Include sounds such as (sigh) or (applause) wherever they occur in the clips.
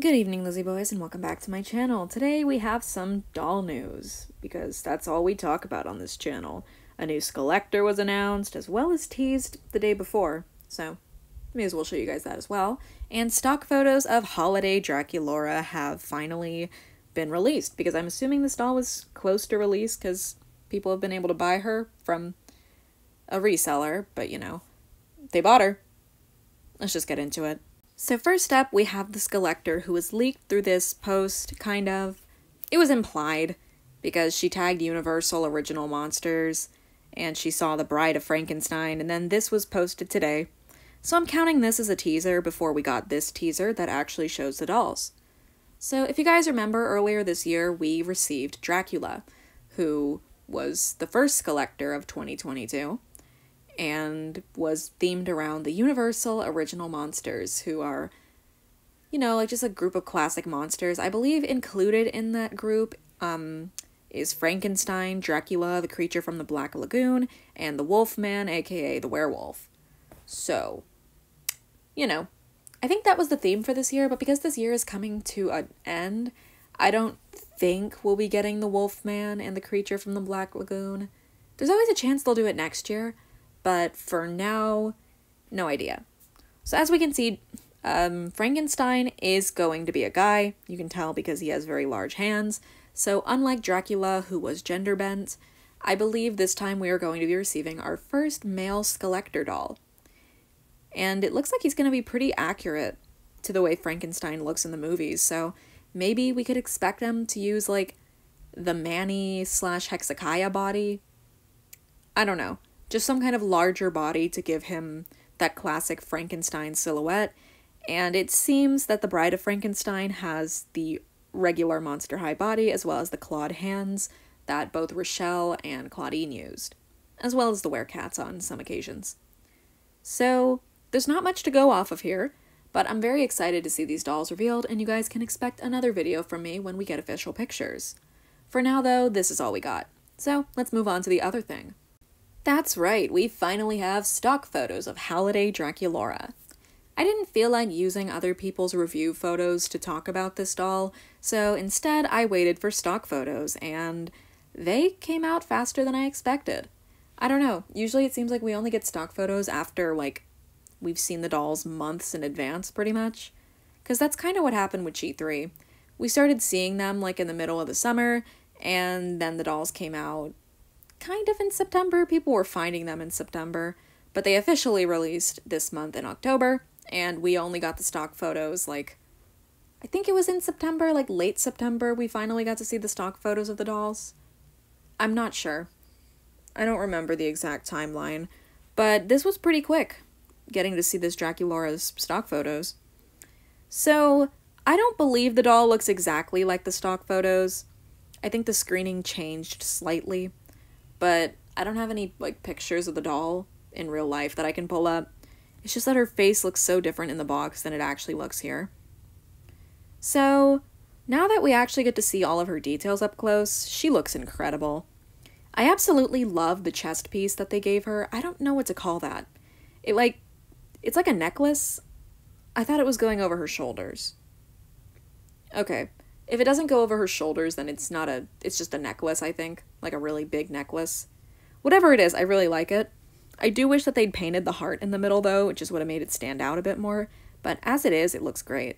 Good evening, Lizzie Boys, and welcome back to my channel. Today we have some doll news, because that's all we talk about on this channel. A new Skullector was announced, as well as teased the day before, so may as well show you guys that as well. And stock photos of Howliday Draculaura have finally been released, because I'm assuming this doll was close to release, because people have been able to buy her from a reseller, but you know, they bought her. Let's just get into it. So first up, we have the Skullector, who was leaked through this post, kind of. It was implied, because she tagged Universal Original Monsters, and she saw The Bride of Frankenstein, and then this was posted today. So I'm counting this as a teaser before we got this teaser that actually shows the dolls. So if you guys remember, earlier this year, we received Dracula, who was the first Skullector of 2022 and was themed around the Universal Original Monsters, who are, you know, like just a group of classic monsters. I believe included in that group um, is Frankenstein, Dracula, the creature from the Black Lagoon, and the Wolfman, aka the werewolf. So, you know, I think that was the theme for this year, but because this year is coming to an end, I don't think we'll be getting the Wolfman and the creature from the Black Lagoon. There's always a chance they'll do it next year, but for now, no idea. So as we can see, um, Frankenstein is going to be a guy. You can tell because he has very large hands. So unlike Dracula, who was gender bent, I believe this time we are going to be receiving our first male Skullector doll. And it looks like he's going to be pretty accurate to the way Frankenstein looks in the movies. So maybe we could expect them to use like the Manny slash Hezekiah body. I don't know just some kind of larger body to give him that classic Frankenstein silhouette. And it seems that the Bride of Frankenstein has the regular Monster High body as well as the clawed hands that both Rochelle and Clawdeen used, as well as the werecats on some occasions. So, there's not much to go off of here, but I'm very excited to see these dolls revealed, and you guys can expect another video from me when we get official pictures. For now, though, this is all we got. So, let's move on to the other thing. That's right, we finally have stock photos of Howliday Draculaura. I didn't feel like using other people's review photos to talk about this doll, so instead I waited for stock photos, and they came out faster than I expected. I don't know, usually it seems like we only get stock photos after, like, we've seen the dolls months in advance, pretty much. Because that's kind of what happened with G3. We started seeing them, like, in the middle of the summer, and then the dolls came out kind of in September. People were finding them in September, but they officially released this month in October, and we only got the stock photos like I think it was in September, like late September, we finally got to see the stock photos of the dolls. I'm not sure. I don't remember the exact timeline, but this was pretty quick getting to see this Draculaura's stock photos. So, I don't believe the doll looks exactly like the stock photos. I think the screening changed slightly but I don't have any like pictures of the doll in real life that I can pull up. It's just that her face looks so different in the box than it actually looks here. So, now that we actually get to see all of her details up close, she looks incredible. I absolutely love the chest piece that they gave her. I don't know what to call that. It like it's like a necklace. I thought it was going over her shoulders. Okay. If it doesn't go over her shoulders, then it's not a it's just a necklace, I think like a really big necklace. Whatever it is, I really like it. I do wish that they'd painted the heart in the middle though, which is have made it stand out a bit more, but as it is, it looks great.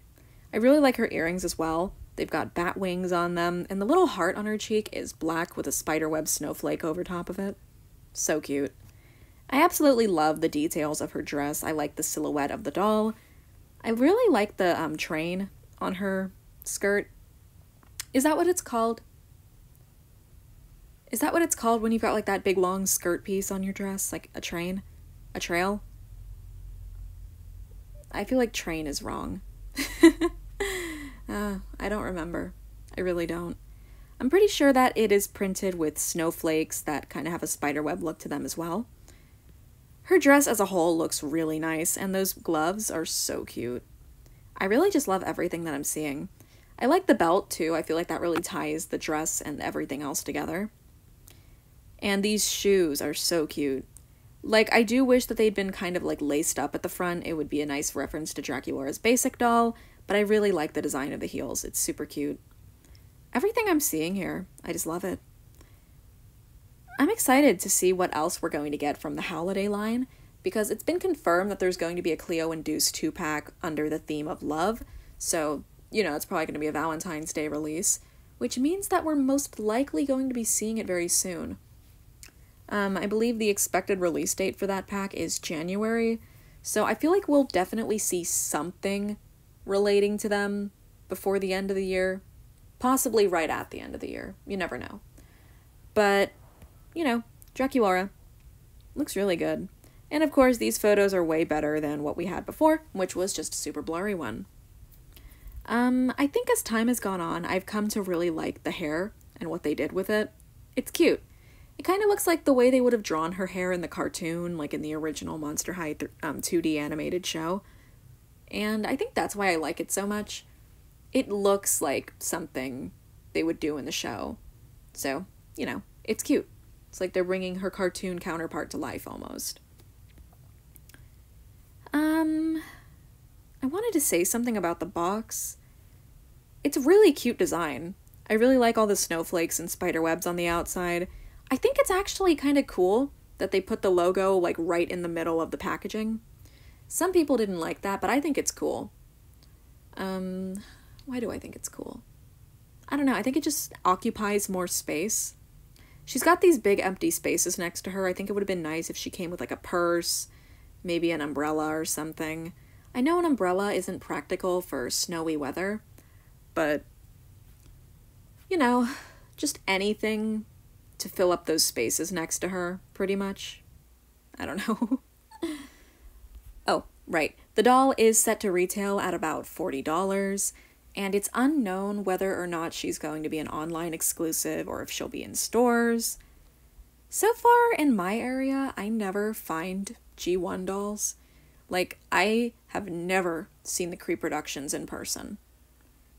I really like her earrings as well. They've got bat wings on them, and the little heart on her cheek is black with a spiderweb snowflake over top of it. So cute. I absolutely love the details of her dress. I like the silhouette of the doll. I really like the um, train on her skirt. Is that what it's called? Is that what it's called when you've got like that big long skirt piece on your dress? Like a train? A trail? I feel like train is wrong. (laughs) uh, I don't remember. I really don't. I'm pretty sure that it is printed with snowflakes that kind of have a spiderweb look to them as well. Her dress as a whole looks really nice, and those gloves are so cute. I really just love everything that I'm seeing. I like the belt too. I feel like that really ties the dress and everything else together. And these shoes are so cute. Like, I do wish that they'd been kind of like laced up at the front. It would be a nice reference to Draculaura's basic doll, but I really like the design of the heels. It's super cute. Everything I'm seeing here, I just love it. I'm excited to see what else we're going to get from the Howliday line because it's been confirmed that there's going to be a Cleo and Deuce two pack under the theme of love. So, you know, it's probably going to be a Valentine's Day release, which means that we're most likely going to be seeing it very soon. Um, I believe the expected release date for that pack is January, so I feel like we'll definitely see something relating to them before the end of the year, possibly right at the end of the year. You never know. But, you know, Draculaura looks really good. And of course, these photos are way better than what we had before, which was just a super blurry one. Um, I think as time has gone on, I've come to really like the hair and what they did with it. It's cute. It kind of looks like the way they would have drawn her hair in the cartoon, like in the original Monster High um, 2D animated show. And I think that's why I like it so much. It looks like something they would do in the show. So, you know, it's cute. It's like they're bringing her cartoon counterpart to life almost. Um, I wanted to say something about the box. It's a really cute design. I really like all the snowflakes and spider webs on the outside. I think it's actually kind of cool that they put the logo like right in the middle of the packaging. Some people didn't like that, but I think it's cool. Um, why do I think it's cool? I don't know. I think it just occupies more space. She's got these big empty spaces next to her. I think it would have been nice if she came with like a purse maybe an umbrella or something. I know an umbrella isn't practical for snowy weather, but you know, just anything to fill up those spaces next to her, pretty much. I don't know. (laughs) oh, right. The doll is set to retail at about $40, and it's unknown whether or not she's going to be an online exclusive or if she'll be in stores. So far in my area, I never find G1 dolls. Like, I have never seen the Creeproductions in person.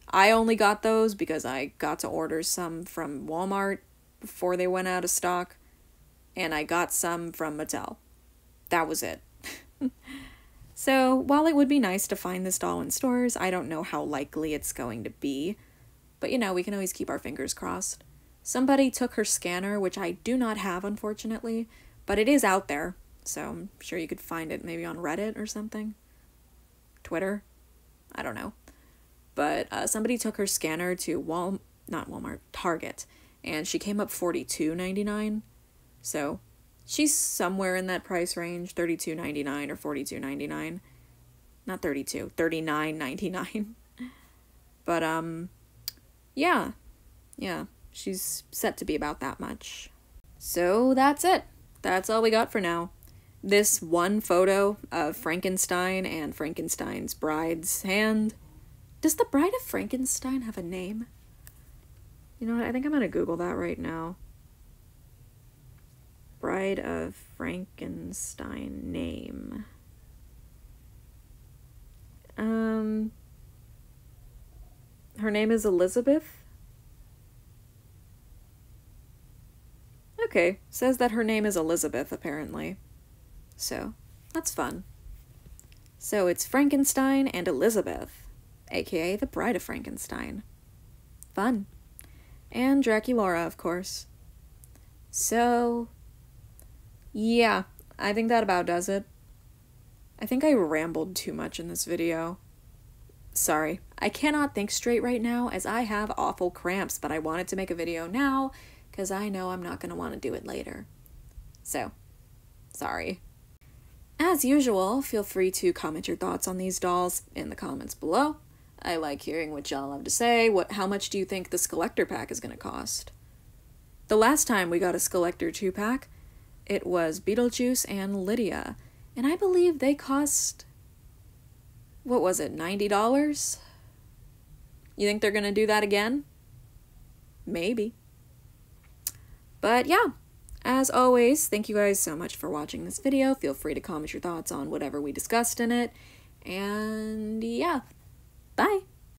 I only got those because I got to order some from Walmart before they went out of stock, and I got some from Mattel. That was it. (laughs) so, while it would be nice to find this doll in stores, I don't know how likely it's going to be. But you know, we can always keep our fingers crossed. Somebody took her scanner, which I do not have, unfortunately, but it is out there, so I'm sure you could find it maybe on Reddit or something. Twitter? I don't know. But uh, somebody took her scanner to Wal not Walmart, Target, and she came up forty two ninety nine. So she's somewhere in that price range, thirty two ninety nine or forty two ninety nine. Not thirty two, thirty nine ninety nine. (laughs) But um yeah. Yeah. She's set to be about that much. So that's it. That's all we got for now this one photo of Frankenstein and Frankenstein's bride's hand. Does the bride of Frankenstein have a name? You know what? I think I'm going to Google that right now. Bride of Frankenstein name. Um, her name is Elizabeth. Okay, says that her name is Elizabeth, apparently. So, that's fun. So it's Frankenstein and Elizabeth, aka the Bride of Frankenstein. Fun. And Draculaura, of course. So, yeah, I think that about does it. I think I rambled too much in this video. Sorry, I cannot think straight right now as I have awful cramps, but I wanted to make a video now because I know I'm not going to want to do it later. So, sorry. As usual, feel free to comment your thoughts on these dolls in the comments below. I like hearing what y'all have to say. What how much do you think this collector pack is going to cost? The last time we got a collector 2 pack, it was Beetlejuice and Lydia, and I believe they cost what was it, $90? You think they're going to do that again? Maybe. But yeah, as always, thank you guys so much for watching this video. Feel free to comment your thoughts on whatever we discussed in it. And yeah, bye!